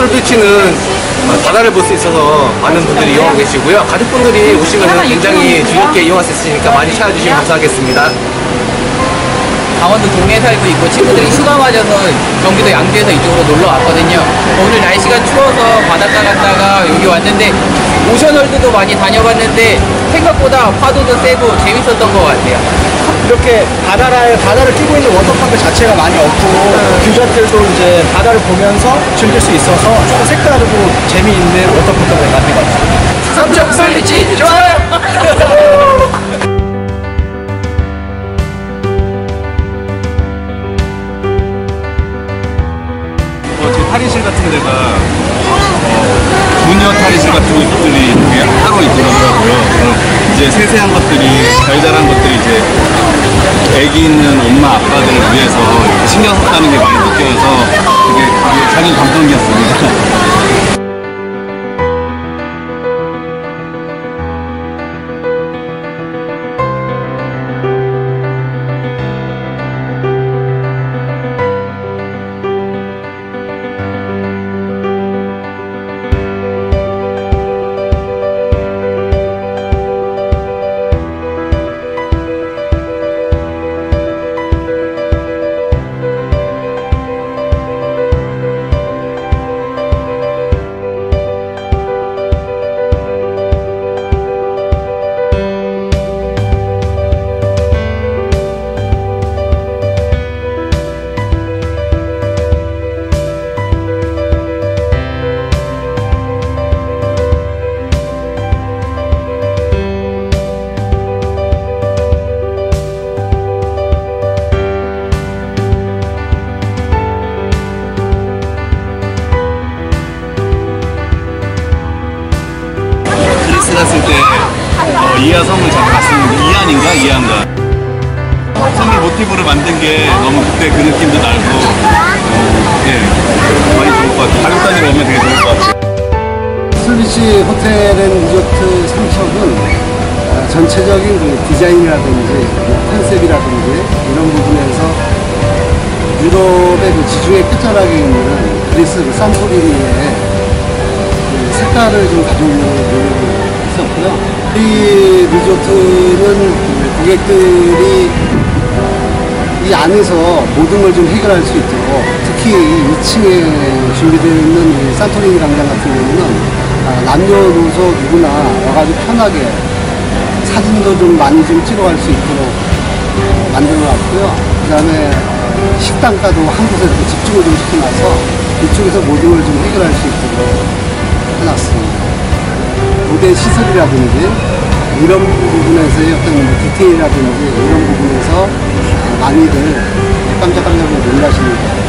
산토스를 비치는 어, 바다를 볼 수 있어서 많은 분들이 이용하고 계시고요. 가족분들이 오시면 굉장히 즐겁게 이용할 수 있으니까 많이 찾아주시면 감사하겠습니다. 강원도 동해에 살고 있고 친구들이 휴가 맞아서 경기도 양주에서 이쪽으로 놀러 왔거든요. 오늘 날씨가 추워서 바닷가 갔다가 여기 왔는데 오션월드도 많이 다녀봤는데 생각보다 파도도 세고 재밌었던 것 같아요. 이렇게 바다를, 바다를 끼고 있는 워터파크 자체가 많이 없고 유저들도 이제 바다를 보면서 즐길 수 있어서 조금 색다르고 재미있는 워터파크가 만든 것 같아요. 삼척 솔리치 좋아요. 어, 제 탈의실 같은 데가 어, 부녀 탈의실 같은 것들이 되게 따로 있더라고요. 이제 세세한 것들이 잘 자란 것들이 이제 애기 있는 엄마 아빠들을 위해서 신경 썼다는 게 많이 느껴져서 되게 작은 감동이 이아 섬을 제가 갔었는데 이아인가 이안가. 섬을 모티브로 만든 게 너무 그때 그 느낌도 나고 어, 예. 많이 좋을 것 같아요. 가족 단위로 오면 되게 좋을 것 같아요. 쏠비치 호텔 앤 리조트 삼척은 어, 전체적인 그 디자인이라든지 뭐 컨셉이라든지 이런 부분에서 유럽의 그 지중해 끝자락에 있는 그리스 그 산토리니의 그 색깔을 좀 가져오려고 노력을 했었고요. 이 리조트는 그 고객들이 어, 이 안에서 모든 걸 좀 해결할 수 있도록 특히 이 2층에 준비되어 있는 이 산토리니 광장 같은 경우는 아, 남녀노소 누구나 와가지고 편하게 사진도 좀 많이 좀 찍어갈 수 있도록 어, 만들어 놨고요. 그 다음에 식당가도 한 곳에 집중을 좀 시켜놔서 이쪽에서 모든 걸 좀 해결할 수 있도록 해놨습니다. 무대 시설이라든지 이런 부분에서의 어떤 뭐 디테일이라든지 이런 부분에서 많이들 깜짝깜짝 것